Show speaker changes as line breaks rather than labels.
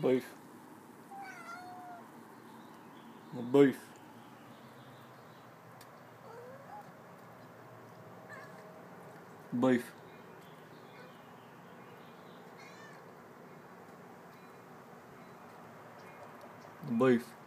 beef beef beef beef